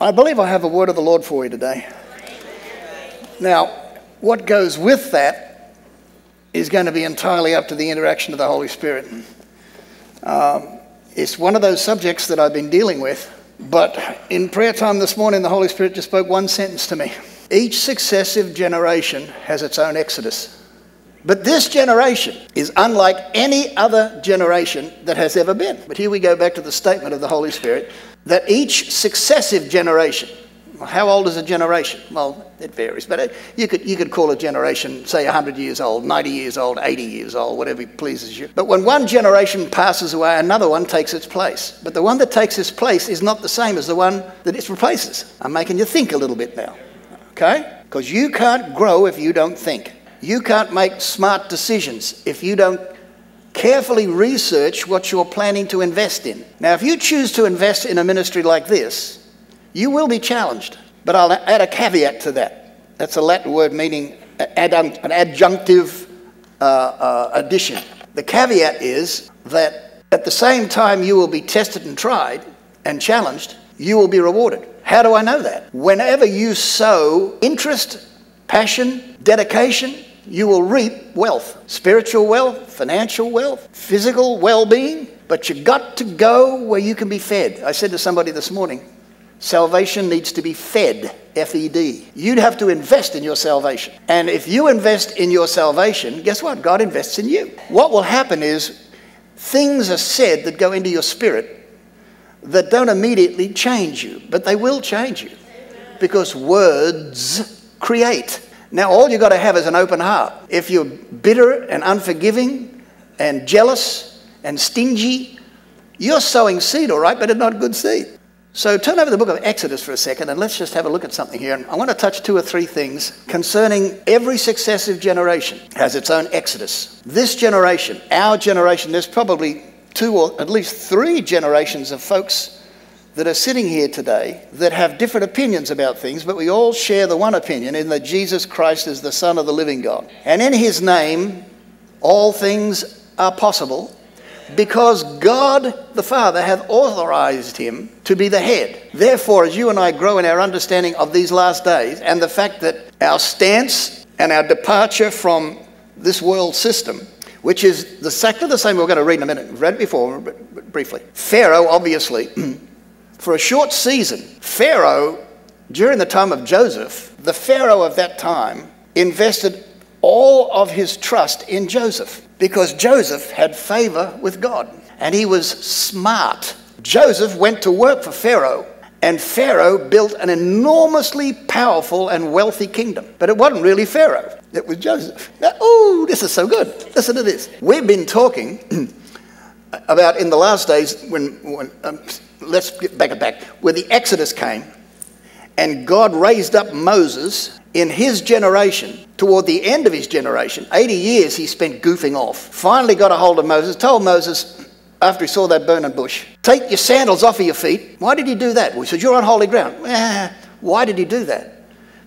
I believe I have a word of the Lord for you today. Now, what goes with that is going to be entirely up to the interaction of the Holy Spirit. Um, it's one of those subjects that I've been dealing with, but in prayer time this morning, the Holy Spirit just spoke one sentence to me. Each successive generation has its own exodus. But this generation is unlike any other generation that has ever been. But here we go back to the statement of the Holy Spirit that each successive generation, how old is a generation? Well, it varies, but you could, you could call a generation, say, 100 years old, 90 years old, 80 years old, whatever pleases you. But when one generation passes away, another one takes its place. But the one that takes its place is not the same as the one that it replaces. I'm making you think a little bit now, okay? Because you can't grow if you don't think. You can't make smart decisions if you don't carefully research what you're planning to invest in. Now, if you choose to invest in a ministry like this, you will be challenged. But I'll add a caveat to that. That's a Latin word meaning an adjunctive uh, uh, addition. The caveat is that at the same time you will be tested and tried and challenged, you will be rewarded. How do I know that? Whenever you sow interest, passion, dedication, you will reap wealth spiritual wealth, financial wealth, physical well being. But you've got to go where you can be fed. I said to somebody this morning, salvation needs to be fed, F E D. You'd have to invest in your salvation. And if you invest in your salvation, guess what? God invests in you. What will happen is things are said that go into your spirit that don't immediately change you, but they will change you because words create. Now, all you've got to have is an open heart. If you're bitter and unforgiving and jealous and stingy, you're sowing seed, all right, but it's not good seed. So turn over the book of Exodus for a second and let's just have a look at something here. And I want to touch two or three things concerning every successive generation has its own Exodus. This generation, our generation, there's probably two or at least three generations of folks that are sitting here today that have different opinions about things, but we all share the one opinion in that Jesus Christ is the Son of the living God. And in his name, all things are possible because God the Father hath authorized him to be the head. Therefore, as you and I grow in our understanding of these last days and the fact that our stance and our departure from this world system which is exactly the same we're going to read in a minute. We've read it before, briefly. Pharaoh, obviously, For a short season, Pharaoh, during the time of Joseph, the Pharaoh of that time invested all of his trust in Joseph because Joseph had favor with God and he was smart. Joseph went to work for Pharaoh and Pharaoh built an enormously powerful and wealthy kingdom. But it wasn't really Pharaoh, it was Joseph. oh, this is so good. Listen to this. We've been talking about in the last days when, when um, let's get back it back, where the Exodus came and God raised up Moses in his generation, toward the end of his generation, 80 years he spent goofing off. Finally got a hold of Moses, told Moses, after he saw that burning bush, take your sandals off of your feet. Why did he do that? He said, You're on holy ground. Why did he do that?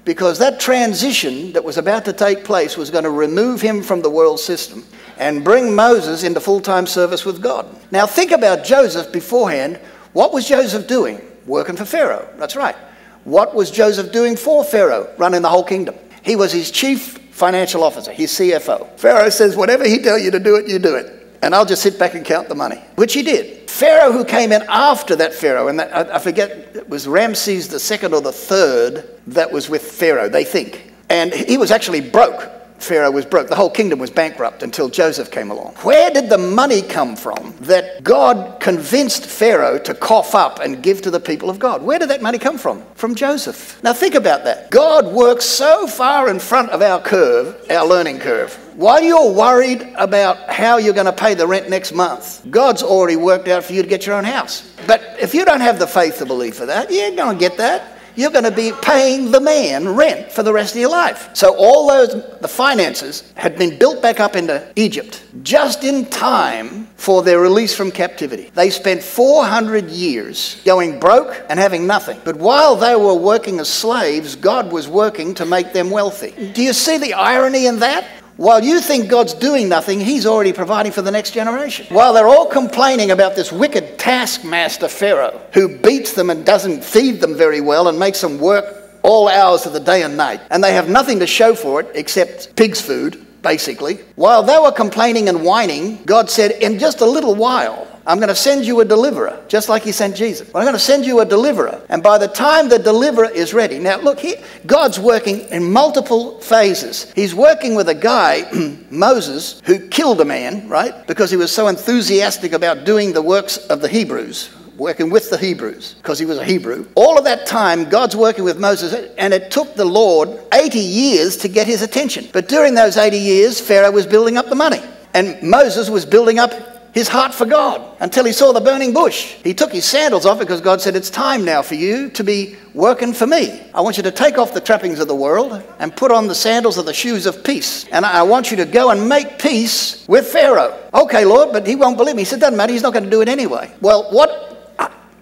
Because that transition that was about to take place was going to remove him from the world system and bring Moses into full time service with God. Now, think about Joseph beforehand what was Joseph doing? Working for Pharaoh. That's right. What was Joseph doing for Pharaoh? Running the whole kingdom. He was his chief financial officer, his CFO. Pharaoh says, whatever he tell you to do it, you do it. And I'll just sit back and count the money, which he did. Pharaoh, who came in after that Pharaoh, and that, I, I forget, it was Ramses the second or the third that was with Pharaoh, they think. And he was actually broke. Pharaoh was broke. The whole kingdom was bankrupt until Joseph came along. Where did the money come from that God convinced Pharaoh to cough up and give to the people of God? Where did that money come from? From Joseph. Now think about that. God works so far in front of our curve, our learning curve. While you're worried about how you're going to pay the rent next month, God's already worked out for you to get your own house. But if you don't have the faith to believe for that, you ain't going to get that you're going to be paying the man rent for the rest of your life. So all those the finances had been built back up into Egypt just in time for their release from captivity. They spent 400 years going broke and having nothing. But while they were working as slaves, God was working to make them wealthy. Do you see the irony in that? While you think God's doing nothing, He's already providing for the next generation. While they're all complaining about this wicked taskmaster Pharaoh who beats them and doesn't feed them very well and makes them work all hours of the day and night, and they have nothing to show for it except pig's food, basically. While they were complaining and whining, God said, In just a little while, I'm going to send you a deliverer, just like He sent Jesus. I'm going to send you a deliverer. And by the time the deliverer is ready, now look, here, God's working in multiple phases. He's working with a guy, Moses, who killed a man, right? Because he was so enthusiastic about doing the works of the Hebrews working with the Hebrews because he was a Hebrew. All of that time, God's working with Moses, and it took the Lord 80 years to get his attention. But during those 80 years, Pharaoh was building up the money, and Moses was building up his heart for God until he saw the burning bush. He took his sandals off because God said, It's time now for you to be working for me. I want you to take off the trappings of the world and put on the sandals of the shoes of peace. And I want you to go and make peace with Pharaoh. Okay, Lord, but he won't believe me. He said, Doesn't matter, he's not going to do it anyway. Well, what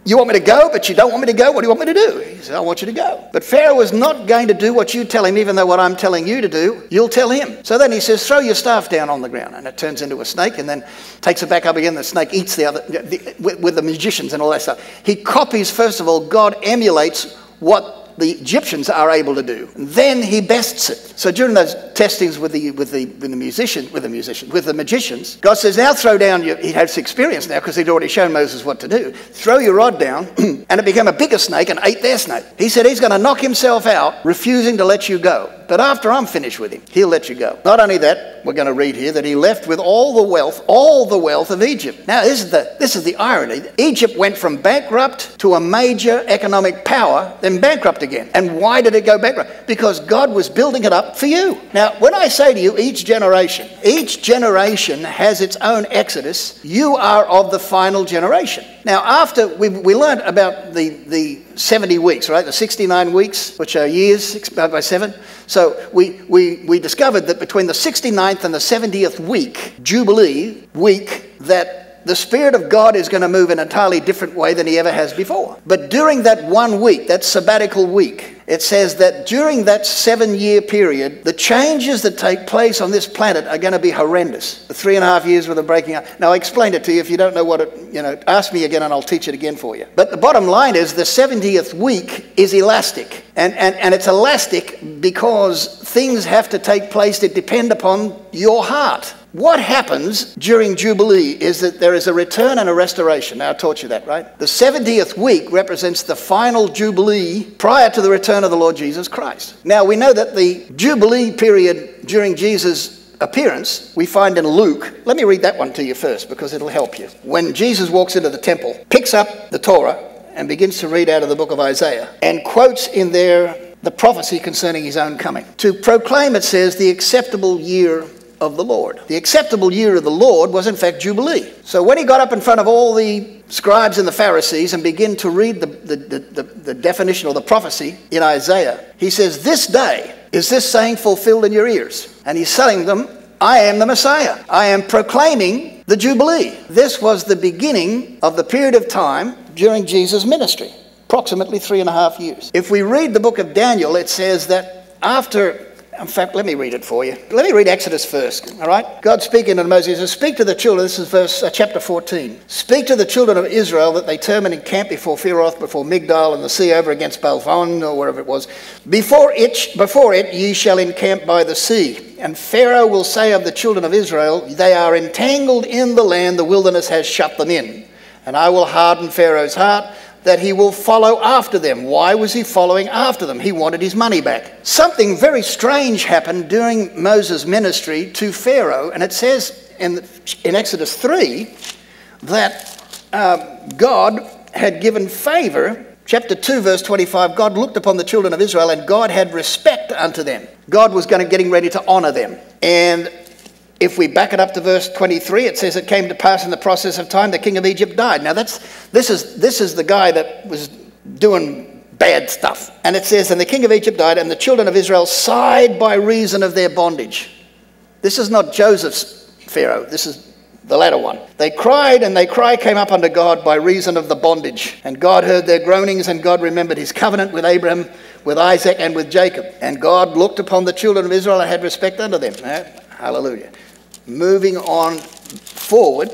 you want me to go, but you don't want me to go? What do you want me to do? He said, I want you to go. But Pharaoh is not going to do what you tell him, even though what I'm telling you to do, you'll tell him. So then he says, Throw your staff down on the ground. And it turns into a snake and then takes it back up again. The snake eats the other, the, with, with the magicians and all that stuff. He copies, first of all, God emulates what the Egyptians are able to do. Then he bests it. So during those testings with the with the with the musician with the musician with the magicians, God says, "Now throw down your." He has experience now because he'd already shown Moses what to do. Throw your rod down, and it became a bigger snake and ate their snake. He said he's going to knock himself out, refusing to let you go. But after I'm finished with him, he'll let you go. Not only that, we're going to read here that he left with all the wealth, all the wealth of Egypt. Now, this is the, this is the irony. Egypt went from bankrupt to a major economic power, then bankrupt again. And why did it go bankrupt? Because God was building it up for you. Now, when I say to you, each generation, each generation has its own exodus, you are of the final generation. Now, after we, we learned about the, the 70 weeks, right? The 69 weeks, which are years six by seven. So we, we, we discovered that between the 69th and the 70th week, Jubilee week, that the Spirit of God is going to move in an entirely different way than He ever has before. But during that one week, that sabbatical week, it says that during that seven year period, the changes that take place on this planet are going to be horrendous. The three and a half years with the breaking up. Now, I explained it to you. If you don't know what it, you know, ask me again and I'll teach it again for you. But the bottom line is the 70th week is elastic. And, and, and it's elastic because things have to take place that depend upon your heart. What happens during Jubilee is that there is a return and a restoration. Now, I taught you that, right? The 70th week represents the final Jubilee prior to the return of the Lord Jesus Christ. Now, we know that the Jubilee period during Jesus' appearance we find in Luke. Let me read that one to you first because it'll help you. When Jesus walks into the temple, picks up the Torah, and begins to read out of the book of Isaiah and quotes in there the prophecy concerning his own coming. To proclaim, it says, the acceptable year of the Lord. The acceptable year of the Lord was, in fact, Jubilee. So when he got up in front of all the scribes and the Pharisees and began to read the, the, the, the, definition or the prophecy in Isaiah, he says, This day is this saying fulfilled in your ears. And he's telling them, I am the Messiah. I am proclaiming the Jubilee. This was the beginning of the period of time during Jesus' ministry, approximately three and a half years. If we read the book of Daniel, it says that after in fact, let me read it for you. Let me read Exodus first, all right? God speaking to Moses says, Speak to the children, this is verse uh, chapter 14. Speak to the children of Israel that they turn and encamp before Pharaoh, before Migdal, and the sea over against Baalphon, or wherever it was. Before it, before it ye shall encamp by the sea. And Pharaoh will say of the children of Israel, They are entangled in the land, the wilderness has shut them in. And I will harden Pharaoh's heart that he will follow after them. Why was he following after them? He wanted his money back. Something very strange happened during Moses' ministry to Pharaoh, and it says in, in Exodus 3 that uh, God had given favor. Chapter 2, verse 25 God looked upon the children of Israel, and God had respect unto them. God was going to getting ready to honor them. And if we back it up to verse 23, it says it came to pass in the process of time the king of Egypt died. Now that's this is this is the guy that was doing bad stuff. And it says, and the king of Egypt died, and the children of Israel sighed by reason of their bondage. This is not Joseph's Pharaoh. This is the latter one. They cried, and their cry came up unto God by reason of the bondage. And God heard their groanings, and God remembered his covenant with Abraham, with Isaac, and with Jacob. And God looked upon the children of Israel and had respect unto them. Hallelujah. Moving on forward.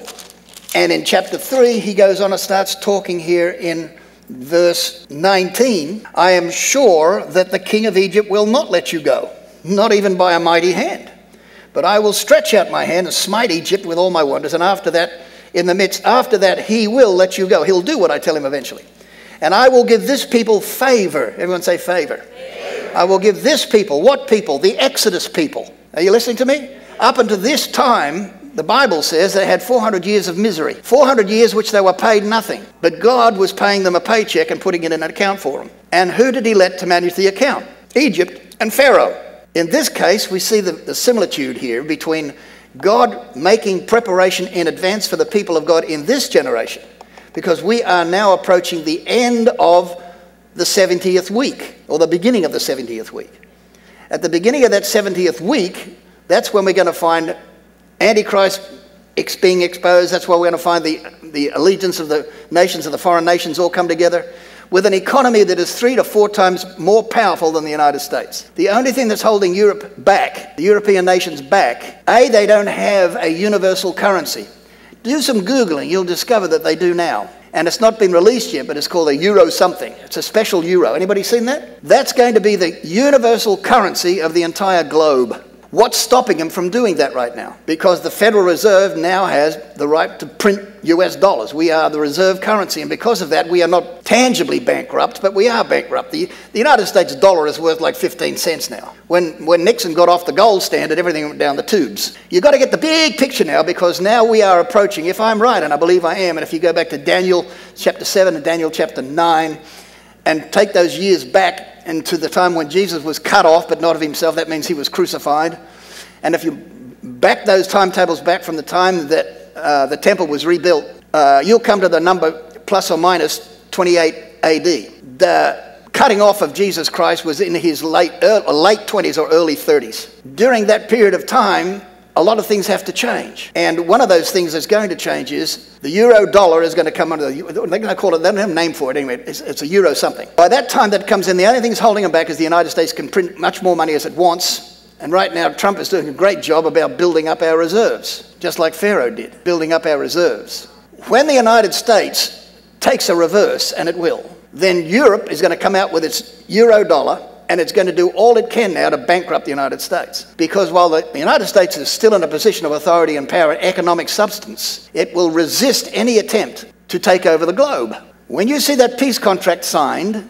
And in chapter 3, he goes on and starts talking here in verse 19 I am sure that the king of Egypt will not let you go, not even by a mighty hand. But I will stretch out my hand and smite Egypt with all my wonders, and after that, in the midst, after that, he will let you go. He'll do what I tell him eventually. And I will give this people favor. Everyone say favor. favor. I will give this people, what people? The Exodus people. Are you listening to me? Up until this time, the Bible says they had 400 years of misery. 400 years which they were paid nothing. But God was paying them a paycheck and putting it in an account for them. And who did he let to manage the account? Egypt and Pharaoh. In this case, we see the, the similitude here between God making preparation in advance for the people of God in this generation, because we are now approaching the end of the 70th week, or the beginning of the 70th week. At the beginning of that 70th week, that's when we're going to find Antichrist being exposed. That's where we're going to find the, the allegiance of the nations of the foreign nations all come together with an economy that is three to four times more powerful than the United States. The only thing that's holding Europe back, the European nations back, A, they don't have a universal currency. Do some Googling, you'll discover that they do now. And it's not been released yet, but it's called a euro something. It's a special euro. Anybody seen that? That's going to be the universal currency of the entire globe. What's stopping them from doing that right now? Because the Federal Reserve now has the right to print US dollars. We are the reserve currency, and because of that, we are not tangibly bankrupt, but we are bankrupt. The, the United States dollar is worth like 15 cents now. When, when Nixon got off the gold standard, everything went down the tubes. You've got to get the big picture now because now we are approaching, if I'm right, and I believe I am, and if you go back to Daniel chapter 7 and Daniel chapter 9, and take those years back into the time when Jesus was cut off, but not of himself. That means he was crucified. And if you back those timetables back from the time that uh, the temple was rebuilt, uh, you'll come to the number plus or minus 28 AD. The cutting off of Jesus Christ was in his late, uh, late 20s or early 30s. During that period of time, a lot of things have to change. And one of those things that's going to change is the euro dollar is going to come under the, they're going to call it, they don't have a name for it anyway, it's, it's a euro something. By that time that comes in, the only thing that's holding them back is the United States can print much more money as it wants. And right now, Trump is doing a great job about building up our reserves, just like Pharaoh did, building up our reserves. When the United States takes a reverse, and it will, then Europe is going to come out with its euro dollar and it's going to do all it can now to bankrupt the United States. Because while the United States is still in a position of authority and power and economic substance, it will resist any attempt to take over the globe. When you see that peace contract signed,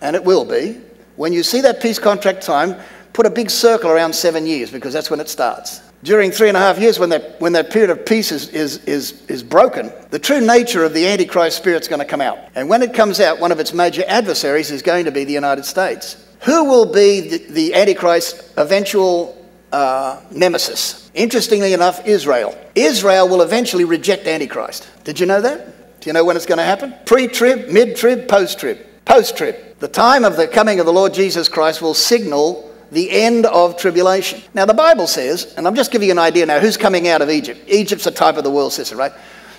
and it will be, when you see that peace contract signed, put a big circle around seven years because that's when it starts. During three and a half years, when that, when that period of peace is, is, is, is broken, the true nature of the Antichrist spirit is going to come out. And when it comes out, one of its major adversaries is going to be the United States. Who will be the, the Antichrist's eventual uh, nemesis? Interestingly enough, Israel. Israel will eventually reject Antichrist. Did you know that? Do you know when it's going to happen? Pre trib, mid trib, post trib. Post trib. The time of the coming of the Lord Jesus Christ will signal the end of tribulation. Now, the Bible says, and I'm just giving you an idea now, who's coming out of Egypt? Egypt's a type of the world system, right?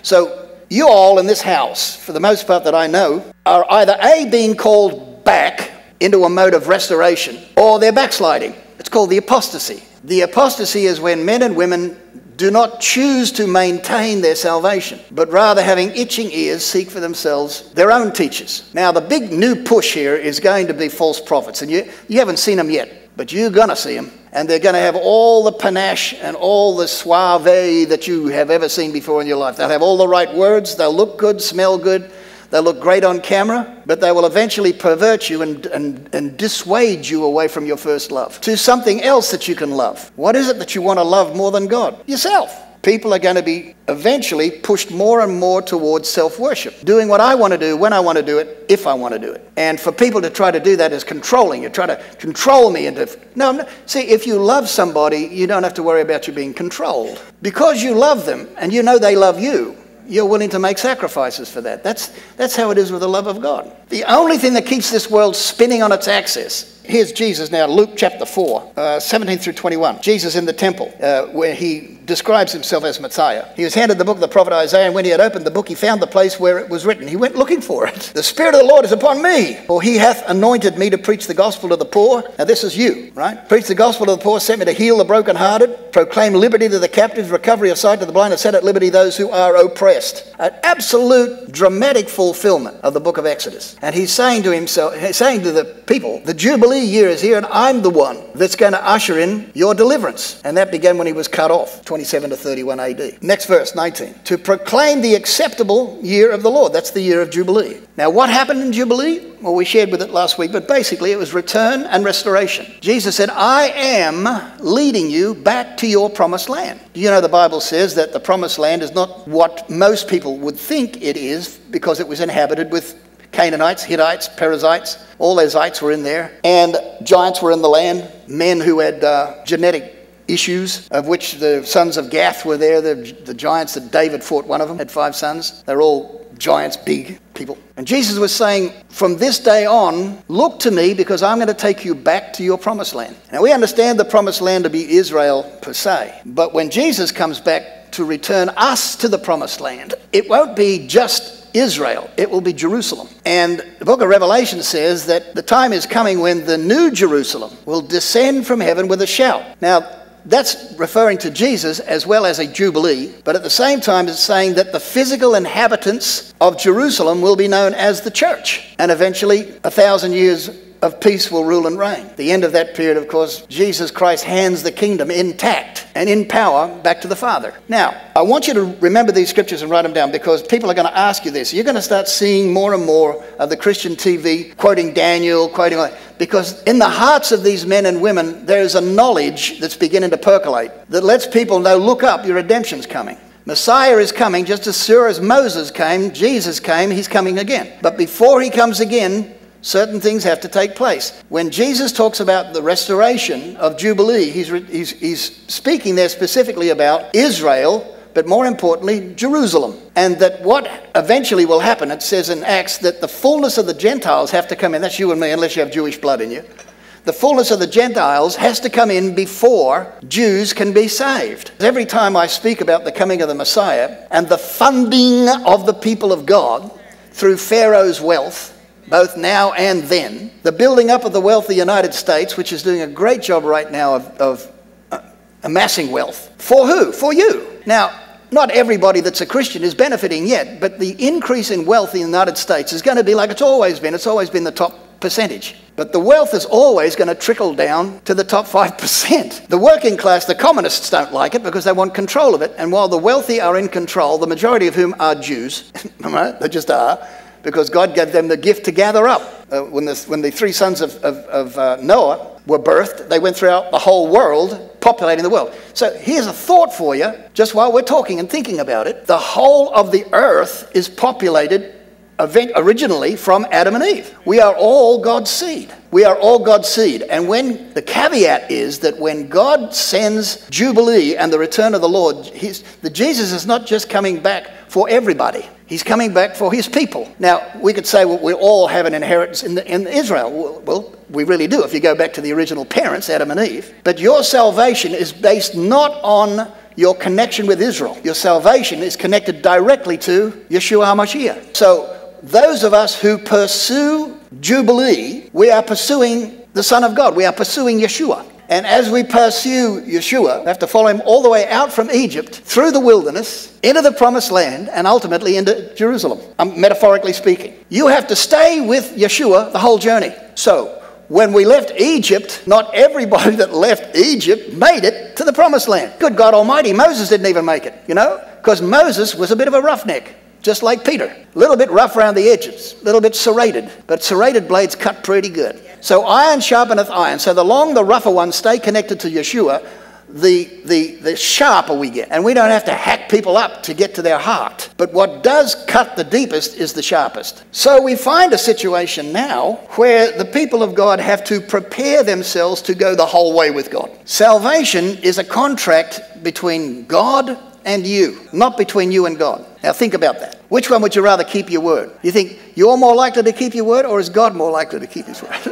So, you all in this house, for the most part that I know, are either A, being called back into a mode of restoration, or they're backsliding. It's called the apostasy. The apostasy is when men and women do not choose to maintain their salvation, but rather having itching ears seek for themselves their own teachers. Now, the big new push here is going to be false prophets, and you, you haven't seen them yet, but you're going to see them. And they're going to have all the panache and all the suave that you have ever seen before in your life. They'll have all the right words, they'll look good, smell good, They'll look great on camera, but they will eventually pervert you and, and, and dissuade you away from your first love to something else that you can love. What is it that you want to love more than God? Yourself. People are going to be eventually pushed more and more towards self worship, doing what I want to do when I want to do it, if I want to do it. And for people to try to do that is controlling. You try to control me into. No, no, see, if you love somebody, you don't have to worry about you being controlled. Because you love them and you know they love you, you're willing to make sacrifices for that. That's, that's how it is with the love of God. The only thing that keeps this world spinning on its axis Here's Jesus now, Luke chapter 4, uh, 17 through 21. Jesus in the temple, uh, where he describes himself as Messiah. He was handed the book of the prophet Isaiah, and when he had opened the book, he found the place where it was written. He went looking for it. The Spirit of the Lord is upon me, for he hath anointed me to preach the gospel to the poor. Now, this is you, right? Preach the gospel to the poor, sent me to heal the brokenhearted, proclaim liberty to the captives, recovery of sight to the blind, and set at liberty those who are oppressed. An absolute dramatic fulfillment of the book of Exodus. And he's saying to himself, he's saying to the people, the Jubilee year is here, and I'm the one that's going to usher in your deliverance. And that began when he was cut off. 27 to 31 AD. Next verse, 19. To proclaim the acceptable year of the Lord. That's the year of Jubilee. Now, what happened in Jubilee? Well, we shared with it last week, but basically it was return and restoration. Jesus said, I am leading you back to your promised land. You know, the Bible says that the promised land is not what most people would think it is because it was inhabited with Canaanites, Hittites, Perizzites, all those ites were in there. And giants were in the land, men who had uh, genetic issues, of which the sons of Gath were there, the, the giants that David fought, one of them had five sons. They're all giants, big people. And Jesus was saying, from this day on, look to me because I'm going to take you back to your promised land. Now, we understand the promised land to be Israel per se, but when Jesus comes back to return us to the promised land, it won't be just Israel. It will be Jerusalem. And the book of Revelation says that the time is coming when the new Jerusalem will descend from heaven with a shout. Now, that's referring to Jesus as well as a jubilee, but at the same time, it's saying that the physical inhabitants of Jerusalem will be known as the church. And eventually, a thousand years of peace will rule and reign. The end of that period, of course, Jesus Christ hands the kingdom intact and in power back to the Father. Now, I want you to remember these scriptures and write them down because people are going to ask you this. You're going to start seeing more and more of the Christian TV quoting Daniel, quoting because in the hearts of these men and women, there's a knowledge that's beginning to percolate that lets people know, look up, your redemption's coming. Messiah is coming just as sure as Moses came, Jesus came, he's coming again. But before he comes again, certain things have to take place. When Jesus talks about the restoration of Jubilee, he's, he's, he's speaking there specifically about Israel but more importantly, Jerusalem. And that what eventually will happen, it says in Acts that the fullness of the Gentiles have to come in. That's you and me, unless you have Jewish blood in you. The fullness of the Gentiles has to come in before Jews can be saved. Every time I speak about the coming of the Messiah and the funding of the people of God through Pharaoh's wealth, both now and then, the building up of the wealth of the United States, which is doing a great job right now of, of uh, amassing wealth. For who? For you. Now, not everybody that's a Christian is benefiting yet, but the increase in wealth in the United States is going to be like it's always been. It's always been the top percentage. But the wealth is always going to trickle down to the top 5%. The working class, the communists don't like it because they want control of it. And while the wealthy are in control, the majority of whom are Jews, they just are, because God gave them the gift to gather up. Uh, when, the, when the three sons of, of, of uh, Noah were birthed, they went throughout the whole world, populating the world. So here's a thought for you, just while we're talking and thinking about it. The whole of the earth is populated event, originally from Adam and Eve. We are all God's seed. We are all God's seed. And when the caveat is that when God sends Jubilee and the return of the Lord, the Jesus is not just coming back for everybody. He's coming back for his people. Now, we could say, well, we all have an inheritance in, the, in Israel. Well, we really do if you go back to the original parents, Adam and Eve. But your salvation is based not on your connection with Israel. Your salvation is connected directly to Yeshua HaMashiach. So, those of us who pursue Jubilee, we are pursuing the Son of God. We are pursuing Yeshua. And as we pursue Yeshua, we have to follow him all the way out from Egypt, through the wilderness, into the promised land, and ultimately into Jerusalem, I'm metaphorically speaking. You have to stay with Yeshua the whole journey. So, when we left Egypt, not everybody that left Egypt made it to the promised land. Good God Almighty, Moses didn't even make it, you know, because Moses was a bit of a roughneck just like Peter. A little bit rough around the edges, a little bit serrated, but serrated blades cut pretty good. So iron sharpeneth iron. So the long the rougher ones stay connected to Yeshua, the, the, the sharper we get. And we don't have to hack people up to get to their heart. But what does cut the deepest is the sharpest. So we find a situation now where the people of God have to prepare themselves to go the whole way with God. Salvation is a contract between God and you, not between you and God. Now think about that. Which one would you rather keep your word? You think you're more likely to keep your word or is God more likely to keep his word?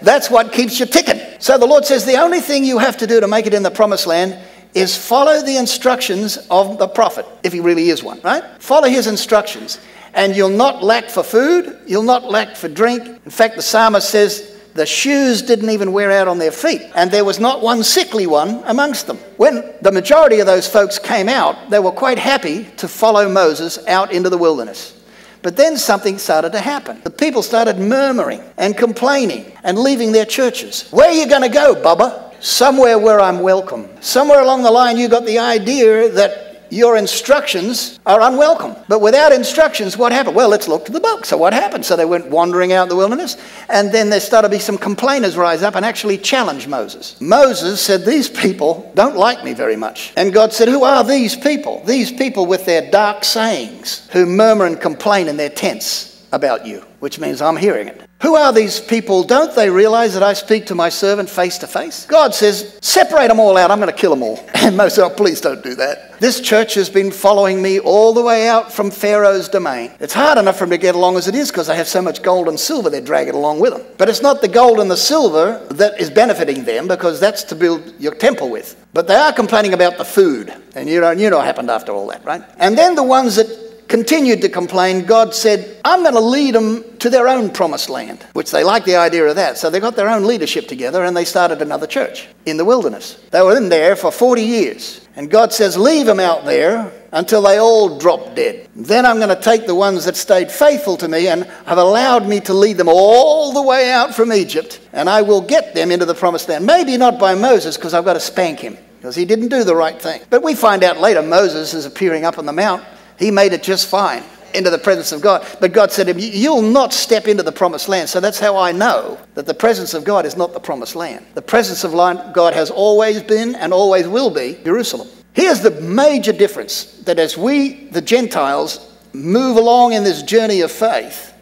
That's what keeps you ticking. So the Lord says the only thing you have to do to make it in the promised land is follow the instructions of the prophet, if he really is one, right? Follow his instructions, and you'll not lack for food, you'll not lack for drink. In fact, the psalmist says, the shoes didn't even wear out on their feet, and there was not one sickly one amongst them. When the majority of those folks came out, they were quite happy to follow Moses out into the wilderness. But then something started to happen. The people started murmuring and complaining and leaving their churches. Where are you going to go, Bubba? Somewhere where I'm welcome. Somewhere along the line, you got the idea that your instructions are unwelcome. But without instructions, what happened? Well, let's look to the book. So what happened? So they went wandering out in the wilderness, and then there started to be some complainers rise up and actually challenge Moses. Moses said, These people don't like me very much. And God said, Who are these people? These people with their dark sayings, who murmur and complain in their tents about you, which means I'm hearing it. Who are these people? Don't they realize that I speak to my servant face to face? God says, separate them all out. I'm going to kill them all. And Moses, oh, please don't do that. This church has been following me all the way out from Pharaoh's domain. It's hard enough for them to get along as it is because they have so much gold and silver they're dragging along with them. But it's not the gold and the silver that is benefiting them because that's to build your temple with. But they are complaining about the food. And you know, you know what happened after all that, right? And then the ones that continued to complain, God said, I'm going to lead them to their own promised land, which they liked the idea of that. So they got their own leadership together and they started another church in the wilderness. They were in there for 40 years. And God says, Leave them out there until they all drop dead. Then I'm going to take the ones that stayed faithful to me and have allowed me to lead them all the way out from Egypt, and I will get them into the promised land. Maybe not by Moses, because I've got to spank him, because he didn't do the right thing. But we find out later Moses is appearing up on the mount he made it just fine into the presence of God. But God said to him, You'll not step into the promised land. So that's how I know that the presence of God is not the promised land. The presence of God has always been and always will be Jerusalem. Here's the major difference that as we, the Gentiles, move along in this journey of faith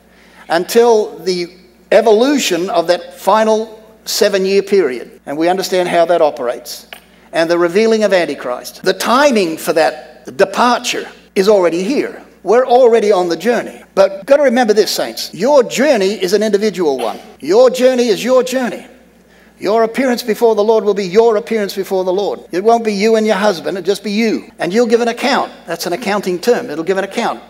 until the evolution of that final seven year period, and we understand how that operates, and the revealing of Antichrist, the timing for that departure is already here. We're already on the journey. But got to remember this, saints. Your journey is an individual one. Your journey is your journey. Your appearance before the Lord will be your appearance before the Lord. It won't be you and your husband, it'll just be you. And you'll give an account. That's an accounting term. It'll give an account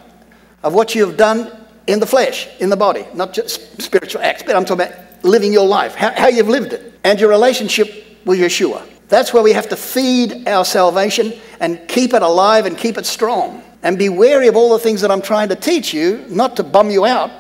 of what you have done in the flesh, in the body, not just spiritual acts, but I'm talking about living your life, how, how you've lived it, and your relationship with Yeshua. That's where we have to feed our salvation and keep it alive and keep it strong and be wary of all the things that I'm trying to teach you, not to bum you out,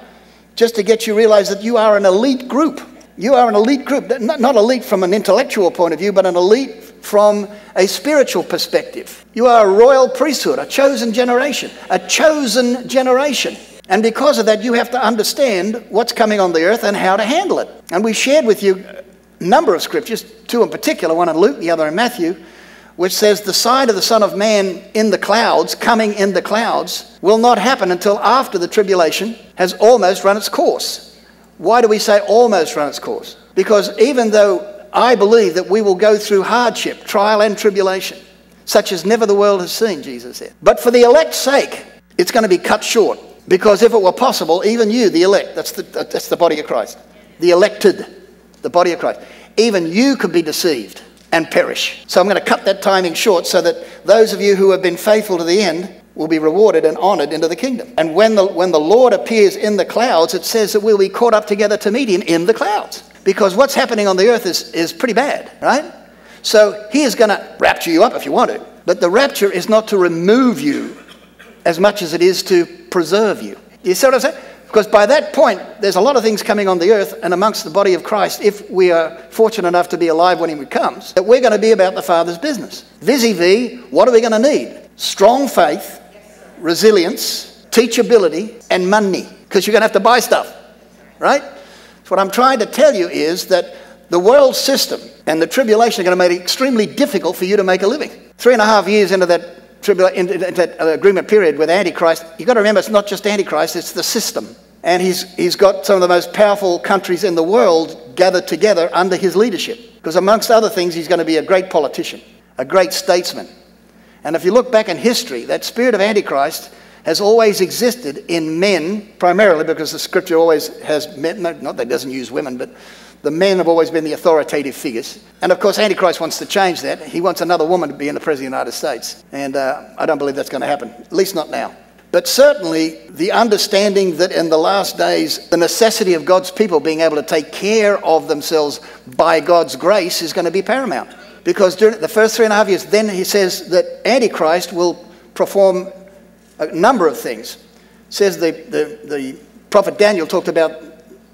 just to get you realize that you are an elite group. You are an elite group, not, not elite from an intellectual point of view, but an elite from a spiritual perspective. You are a royal priesthood, a chosen generation, a chosen generation. And because of that, you have to understand what's coming on the earth and how to handle it. And we shared with you a number of scriptures, two in particular, one in Luke, the other in Matthew, which says the sight of the Son of Man in the clouds, coming in the clouds, will not happen until after the tribulation has almost run its course. Why do we say almost run its course? Because even though I believe that we will go through hardship, trial, and tribulation, such as never the world has seen, Jesus said. But for the elect's sake, it's going to be cut short. Because if it were possible, even you, the elect, that's the, that's the body of Christ, the elected, the body of Christ, even you could be deceived and perish. So I'm going to cut that timing short so that those of you who have been faithful to the end will be rewarded and honored into the kingdom. And when the, when the Lord appears in the clouds, it says that we'll be caught up together to meet him in the clouds. Because what's happening on the earth is, is pretty bad, right? So he is going to rapture you up if you want to. But the rapture is not to remove you as much as it is to preserve you. You see what I'm saying? Because by that point, there's a lot of things coming on the earth and amongst the body of Christ, if we are fortunate enough to be alive when He comes, that we're going to be about the Father's business. Vis a vis, what are we going to need? Strong faith, resilience, teachability, and money. Because you're going to have to buy stuff, right? So, what I'm trying to tell you is that the world system and the tribulation are going to make it extremely difficult for you to make a living. Three and a half years into that tribula- in, in, that uh, agreement period with Antichrist, you've got to remember it's not just Antichrist, it's the system. And he's, he's got some of the most powerful countries in the world gathered together under his leadership. Because, amongst other things, he's going to be a great politician, a great statesman. And if you look back in history, that spirit of Antichrist has always existed in men, primarily because the scripture always has men, not that it doesn't use women, but The men have always been the authoritative figures. And of course, Antichrist wants to change that. He wants another woman to be in the President of the United States. And uh, I don't believe that's going to happen, at least not now. But certainly, the understanding that in the last days, the necessity of God's people being able to take care of themselves by God's grace is going to be paramount. Because during the first three and a half years, then he says that Antichrist will perform a number of things. says the, the, the prophet Daniel talked about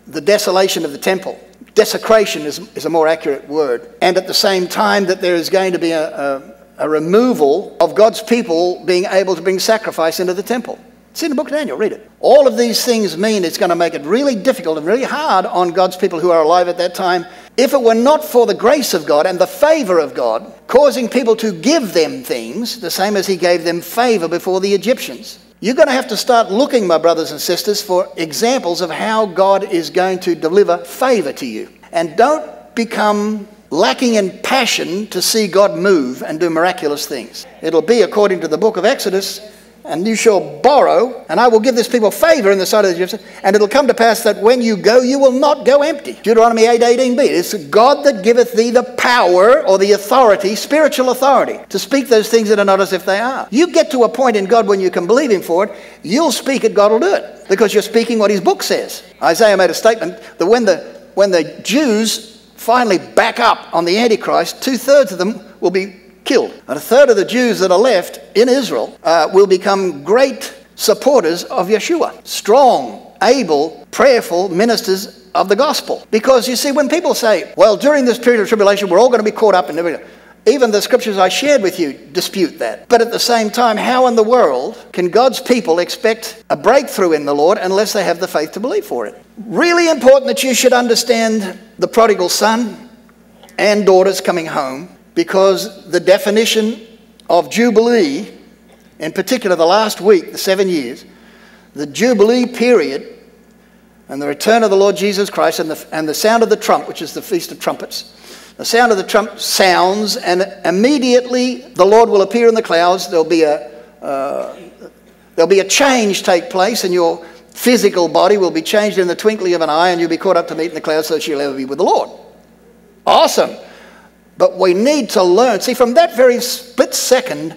the desolation of the temple. Desecration is, is a more accurate word. And at the same time, that there is going to be a, a a removal of God's people being able to bring sacrifice into the temple. It's in the book of Daniel, read it. All of these things mean it's going to make it really difficult and really hard on God's people who are alive at that time. If it were not for the grace of God and the favor of God, causing people to give them things, the same as He gave them favor before the Egyptians. You're going to have to start looking, my brothers and sisters, for examples of how God is going to deliver favor to you. And don't become lacking in passion to see God move and do miraculous things. It'll be according to the book of Exodus, and you shall borrow, and I will give this people favor in the sight of the Egyptians, and it'll come to pass that when you go, you will not go empty. Deuteronomy 8 18b. It's God that giveth thee the power or the authority, spiritual authority, to speak those things that are not as if they are. You get to a point in God when you can believe Him for it, you'll speak it, God will do it, because you're speaking what His book says. Isaiah made a statement that when the, when the Jews finally back up on the Antichrist, two thirds of them will be killed. And a third of the Jews that are left in Israel uh, will become great supporters of Yeshua. Strong, able, prayerful ministers of the gospel. Because you see, when people say, well, during this period of tribulation, we're all going to be caught up in everything. Even the scriptures I shared with you dispute that. But at the same time, how in the world can God's people expect a breakthrough in the Lord unless they have the faith to believe for it? Really important that you should understand the prodigal son and daughters coming home because the definition of Jubilee, in particular the last week, the seven years, the Jubilee period, and the return of the Lord Jesus Christ, and the, and the sound of the trump, which is the Feast of Trumpets the sound of the trump sounds, and immediately the Lord will appear in the clouds. There'll be a, uh, there'll be a change take place, and your physical body will be changed in the twinkling of an eye, and you'll be caught up to meet in the clouds so that you'll ever be with the Lord. Awesome. But we need to learn. See, from that very split second,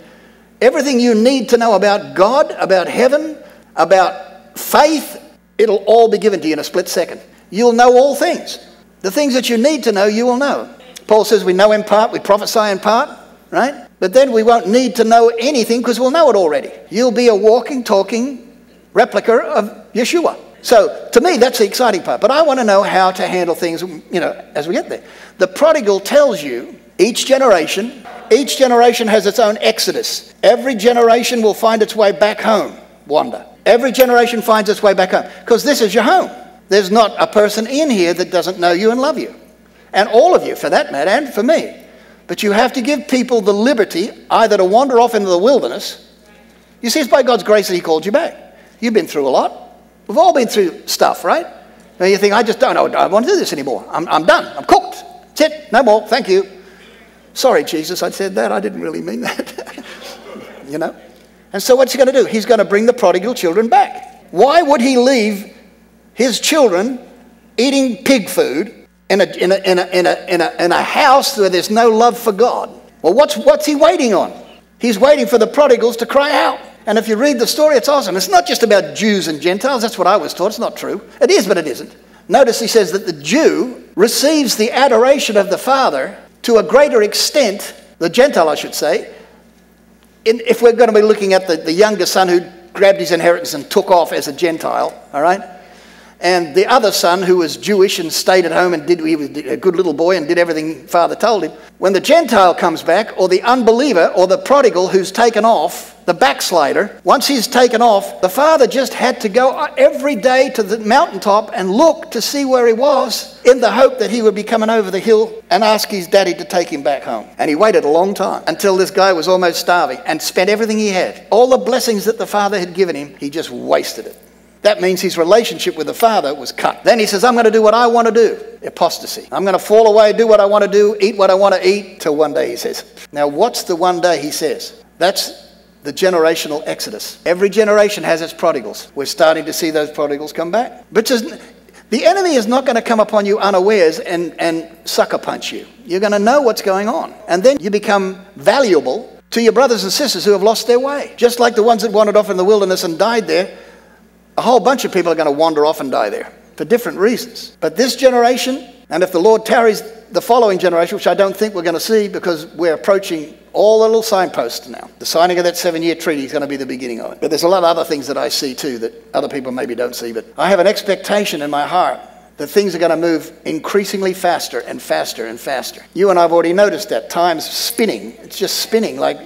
everything you need to know about God, about heaven, about faith, it'll all be given to you in a split second. You'll know all things. The things that you need to know, you will know. Paul says we know in part, we prophesy in part, right? But then we won't need to know anything because we'll know it already. You'll be a walking, talking replica of Yeshua. So to me, that's the exciting part. But I want to know how to handle things, you know, as we get there. The prodigal tells you each generation, each generation has its own exodus. Every generation will find its way back home, wander. Every generation finds its way back home because this is your home. There's not a person in here that doesn't know you and love you and all of you for that matter, and for me. But you have to give people the liberty either to wander off into the wilderness. You see, it's by God's grace that He called you back. You've been through a lot. We've all been through stuff, right? And you think, I just don't know, I don't want to do this anymore. I'm, I'm done. I'm cooked. That's it. No more. Thank you. Sorry, Jesus, I said that. I didn't really mean that. you know? And so what's he going to do? He's going to bring the prodigal children back. Why would he leave his children eating pig food in a, in a, in a, in a, in a, in a house where there's no love for God. Well, what's, what's he waiting on? He's waiting for the prodigals to cry out. And if you read the story, it's awesome. It's not just about Jews and Gentiles. That's what I was taught. It's not true. It is, but it isn't. Notice he says that the Jew receives the adoration of the Father to a greater extent, the Gentile, I should say, in, if we're going to be looking at the, the younger son who grabbed his inheritance and took off as a Gentile, all right? And the other son, who was Jewish and stayed at home and did, he was a good little boy and did everything father told him. When the Gentile comes back, or the unbeliever, or the prodigal who's taken off, the backslider, once he's taken off, the father just had to go every day to the mountaintop and look to see where he was in the hope that he would be coming over the hill and ask his daddy to take him back home. And he waited a long time until this guy was almost starving and spent everything he had. All the blessings that the father had given him, he just wasted it. That means his relationship with the Father was cut. Then he says, I'm going to do what I want to do. Apostasy. I'm going to fall away, do what I want to do, eat what I want to eat, till one day, he says. Now, what's the one day he says? That's the generational exodus. Every generation has its prodigals. We're starting to see those prodigals come back. But just, The enemy is not going to come upon you unawares and, and sucker punch you. You're going to know what's going on. And then you become valuable to your brothers and sisters who have lost their way. Just like the ones that wandered off in the wilderness and died there, a whole bunch of people are going to wander off and die there for different reasons. But this generation, and if the Lord tarries the following generation, which I don't think we're going to see because we're approaching all the little signposts now. The signing of that seven year treaty is going to be the beginning of it. But there's a lot of other things that I see too that other people maybe don't see. But I have an expectation in my heart that things are going to move increasingly faster and faster and faster. You and I have already noticed that. Time's spinning. It's just spinning like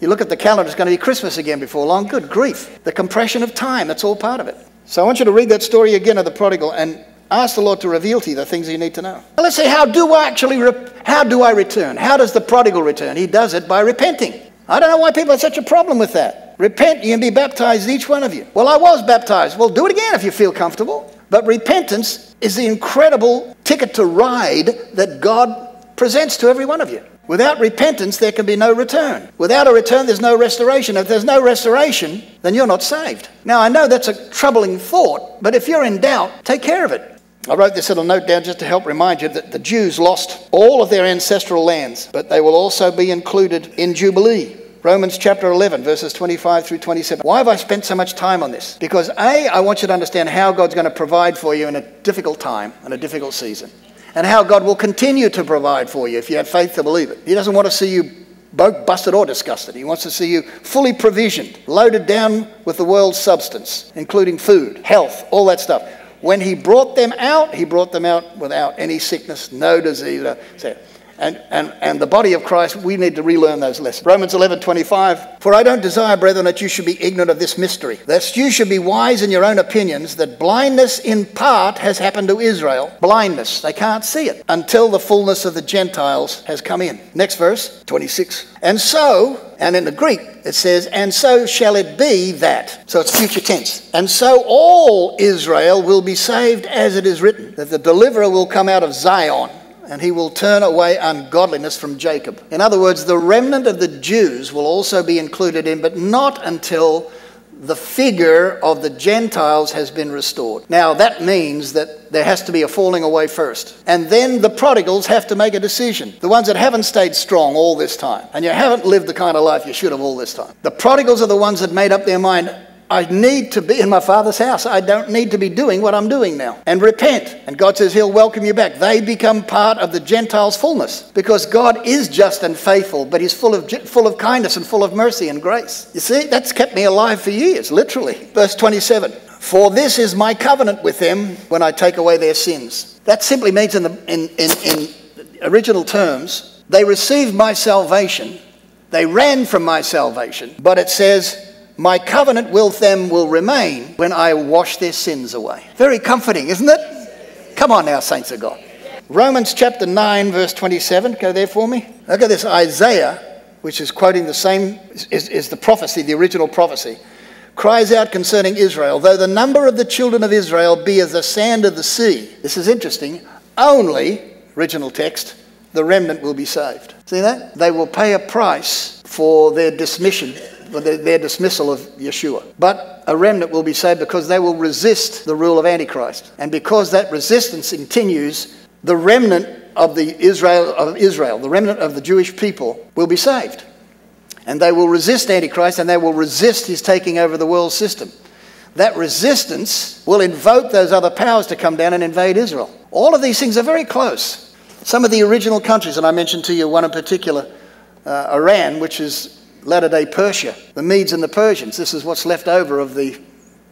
you look at the calendar, it's going to be Christmas again before long. Good grief. The compression of time, that's all part of it. So I want you to read that story again of the prodigal and ask the Lord to reveal to you the things you need to know. let's say, how do I actually, how do I return? How does the prodigal return? He does it by repenting. I don't know why people have such a problem with that. Repent, you can be baptized, each one of you. Well, I was baptized. Well, do it again if you feel comfortable. But repentance is the incredible ticket to ride that God presents to every one of you. Without repentance, there can be no return. Without a return, there's no restoration. If there's no restoration, then you're not saved. Now, I know that's a troubling thought, but if you're in doubt, take care of it. I wrote this little note down just to help remind you that the Jews lost all of their ancestral lands, but they will also be included in Jubilee. Romans chapter 11, verses 25 through 27. Why have I spent so much time on this? Because A, I want you to understand how God's going to provide for you in a difficult time and a difficult season and how God will continue to provide for you if you have faith to believe it. He doesn't want to see you both busted or disgusted. He wants to see you fully provisioned, loaded down with the world's substance, including food, health, all that stuff. When he brought them out, he brought them out without any sickness, no disease. And, and, and the body of Christ, we need to relearn those lessons. Romans 11 25. For I don't desire, brethren, that you should be ignorant of this mystery, lest you should be wise in your own opinions, that blindness in part has happened to Israel. Blindness, they can't see it until the fullness of the Gentiles has come in. Next verse, 26. And so, and in the Greek it says, and so shall it be that. So it's future tense. And so all Israel will be saved as it is written, that the deliverer will come out of Zion and he will turn away ungodliness from Jacob. In other words, the remnant of the Jews will also be included in, but not until the figure of the Gentiles has been restored. Now, that means that there has to be a falling away first. And then the prodigals have to make a decision. The ones that haven't stayed strong all this time, and you haven't lived the kind of life you should have all this time. The prodigals are the ones that made up their mind I need to be in my Father's house. I don't need to be doing what I'm doing now. And repent. And God says He'll welcome you back. They become part of the Gentiles' fullness because God is just and faithful, but He's full of, full of kindness and full of mercy and grace. You see, that's kept me alive for years, literally. Verse 27 For this is my covenant with them when I take away their sins. That simply means, in, the, in, in, in original terms, they received my salvation, they ran from my salvation, but it says, my covenant with them will remain when I wash their sins away. Very comforting, isn't it? Come on now, saints of God. Romans chapter 9, verse 27. Go there for me. Look at this Isaiah, which is quoting the same, is, is the prophecy, the original prophecy, cries out concerning Israel, though the number of the children of Israel be as the sand of the sea. This is interesting. Only, original text, the remnant will be saved. See that? They will pay a price for their dismission their dismissal of Yeshua. But a remnant will be saved because they will resist the rule of Antichrist. And because that resistance continues, the remnant of the Israel of Israel, the remnant of the Jewish people, will be saved. And they will resist Antichrist and they will resist his taking over the world system. That resistance will invoke those other powers to come down and invade Israel. All of these things are very close. Some of the original countries, and I mentioned to you one in particular, uh, Iran, which is latter day Persia, the Medes and the Persians. This is what's left over of the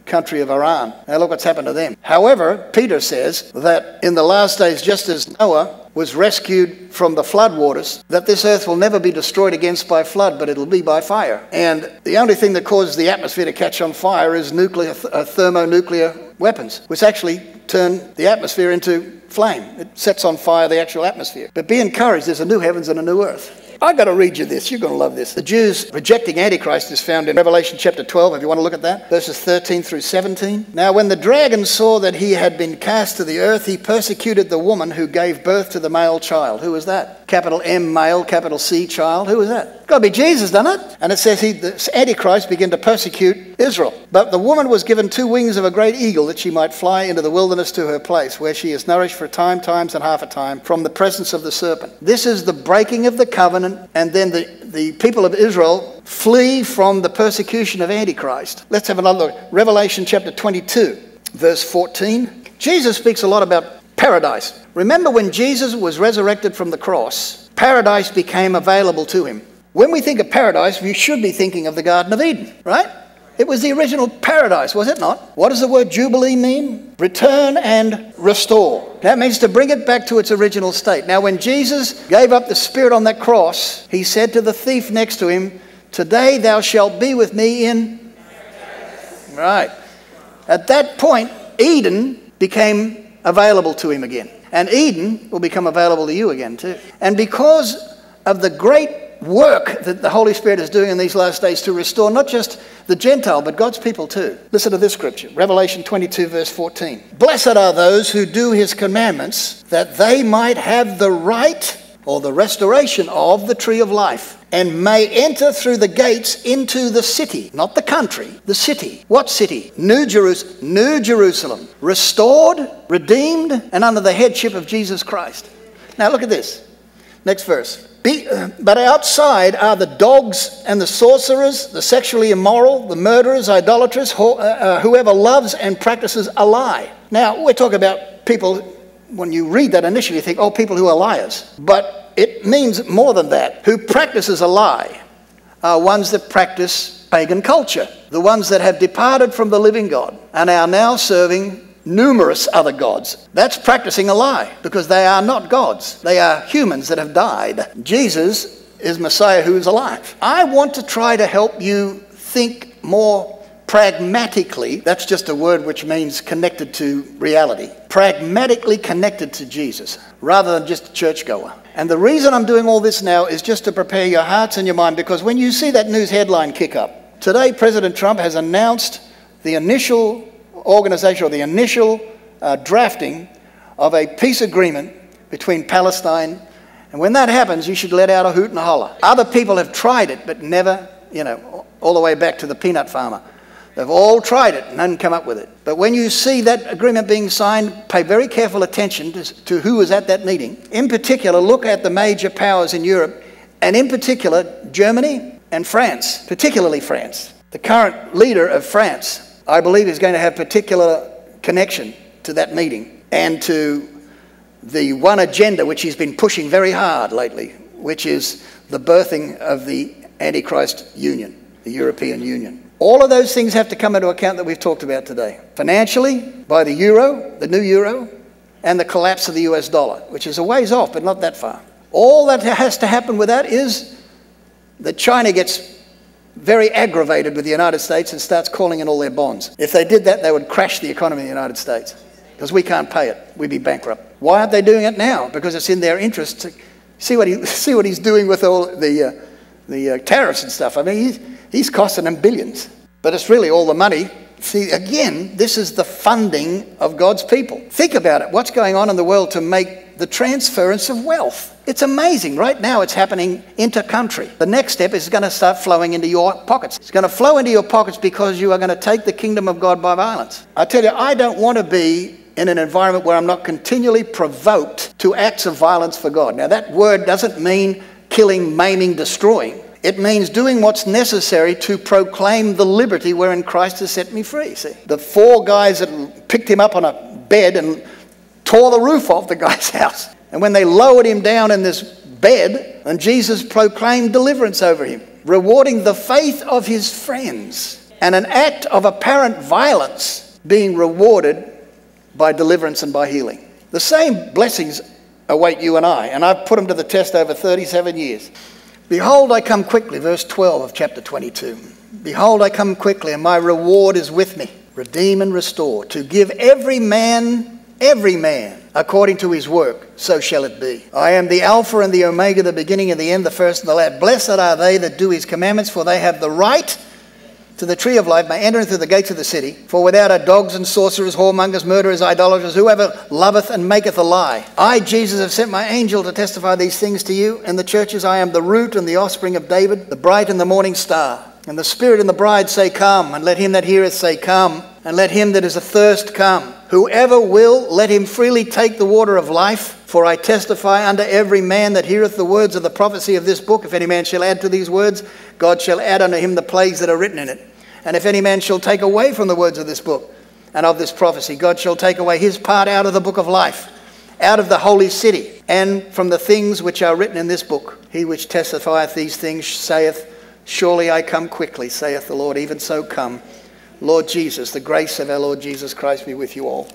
country of Iran. Now look what's happened to them. However, Peter says that in the last days, just as Noah was rescued from the flood waters, that this earth will never be destroyed against by flood, but it'll be by fire. And the only thing that causes the atmosphere to catch on fire is nuclear, uh, thermonuclear weapons, which actually turn the atmosphere into flame. It sets on fire the actual atmosphere. But be encouraged, there's a new heavens and a new earth. I've got to read you this. You're going to love this. The Jews rejecting Antichrist is found in Revelation chapter 12, if you want to look at that, verses 13 through 17. Now, when the dragon saw that he had been cast to the earth, he persecuted the woman who gave birth to the male child. Who was that? Capital M male, capital C child. Who was that? Got to be Jesus, doesn't it? And it says he, the Antichrist began to persecute Israel. But the woman was given two wings of a great eagle that she might fly into the wilderness to her place, where she is nourished for a time, times, and half a time from the presence of the serpent. This is the breaking of the covenant, and then the, the people of Israel flee from the persecution of Antichrist. Let's have another look. Revelation chapter 22, verse 14. Jesus speaks a lot about paradise. Remember when Jesus was resurrected from the cross, paradise became available to him. When we think of paradise, we should be thinking of the Garden of Eden, right? It was the original paradise, was it not? What does the word jubilee mean? Return and restore. That means to bring it back to its original state. Now, when Jesus gave up the Spirit on that cross, he said to the thief next to him, Today thou shalt be with me in. Right. At that point, Eden became available to him again. And Eden will become available to you again, too. And because of the great work that the Holy Spirit is doing in these last days to restore not just the Gentile, but God's people too. Listen to this scripture Revelation 22, verse 14. Blessed are those who do his commandments, that they might have the right or the restoration of the tree of life, and may enter through the gates into the city, not the country, the city. What city? New, Jerus- New Jerusalem, restored, redeemed, and under the headship of Jesus Christ. Now look at this. Next verse. Be, uh, but outside are the dogs and the sorcerers, the sexually immoral, the murderers, idolaters, uh, uh, whoever loves and practices a lie. Now, we're talking about people when you read that initially, you think, oh, people who are liars. But it means more than that. Who practices a lie are ones that practice pagan culture, the ones that have departed from the living God and are now serving numerous other gods. That's practicing a lie because they are not gods. They are humans that have died. Jesus is Messiah who is alive. I want to try to help you think more pragmatically, that's just a word which means connected to reality, pragmatically connected to Jesus rather than just a churchgoer. And the reason I'm doing all this now is just to prepare your hearts and your mind because when you see that news headline kick up, today President Trump has announced the initial organization or the initial uh, drafting of a peace agreement between Palestine. And when that happens, you should let out a hoot and a holler. Other people have tried it, but never, you know, all the way back to the peanut farmer. They've all tried it and hadn't come up with it. But when you see that agreement being signed, pay very careful attention to, to who was at that meeting. In particular, look at the major powers in Europe, and in particular, Germany and France, particularly France. The current leader of France, I believe, is going to have particular connection to that meeting and to the one agenda which he's been pushing very hard lately, which is the birthing of the Antichrist Union, the European Union. All of those things have to come into account that we've talked about today. Financially, by the euro, the new euro, and the collapse of the US dollar, which is a ways off, but not that far. All that has to happen with that is that China gets very aggravated with the United States and starts calling in all their bonds. If they did that, they would crash the economy of the United States because we can't pay it. We'd be bankrupt. Why aren't they doing it now? Because it's in their interest to see what, he, see what he's doing with all the, uh, the uh, tariffs and stuff. I mean, he's, costing them billions. But it's really all the money. See, again, this is the funding of God's people. Think about it. What's going on in the world to make the transference of wealth? It's amazing. Right now, it's happening inter-country. The next step is going to start flowing into your pockets. It's going to flow into your pockets because you are going to take the kingdom of God by violence. I tell you, I don't want to be in an environment where I'm not continually provoked to acts of violence for God. Now, that word doesn't mean killing, maiming, destroying. It means doing what's necessary to proclaim the liberty wherein Christ has set me free. See, the four guys that picked him up on a bed and tore the roof off the guy's house. And when they lowered him down in this bed, and Jesus proclaimed deliverance over him, rewarding the faith of his friends, and an act of apparent violence being rewarded by deliverance and by healing. The same blessings await you and I, and I've put them to the test over 37 years. Behold, I come quickly, verse 12 of chapter 22. Behold, I come quickly, and my reward is with me. Redeem and restore, to give every man, every man, according to his work, so shall it be. I am the Alpha and the Omega, the beginning and the end, the first and the last. Blessed are they that do his commandments, for they have the right to the tree of life may enter through the gates of the city. For without are dogs and sorcerers, whoremongers, murderers, idolaters, whoever loveth and maketh a lie. I, Jesus, have sent my angel to testify these things to you. In the churches I am the root and the offspring of David, the bright and the morning star. And the Spirit and the bride say, Come, and let him that heareth say, Come, and let him that is athirst come. Whoever will, let him freely take the water of life. For I testify unto every man that heareth the words of the prophecy of this book, if any man shall add to these words, God shall add unto him the plagues that are written in it. And if any man shall take away from the words of this book and of this prophecy, God shall take away his part out of the book of life, out of the holy city, and from the things which are written in this book. He which testifieth these things saith, Surely I come quickly, saith the Lord, even so come. Lord Jesus, the grace of our Lord Jesus Christ be with you all.